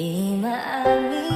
Di maami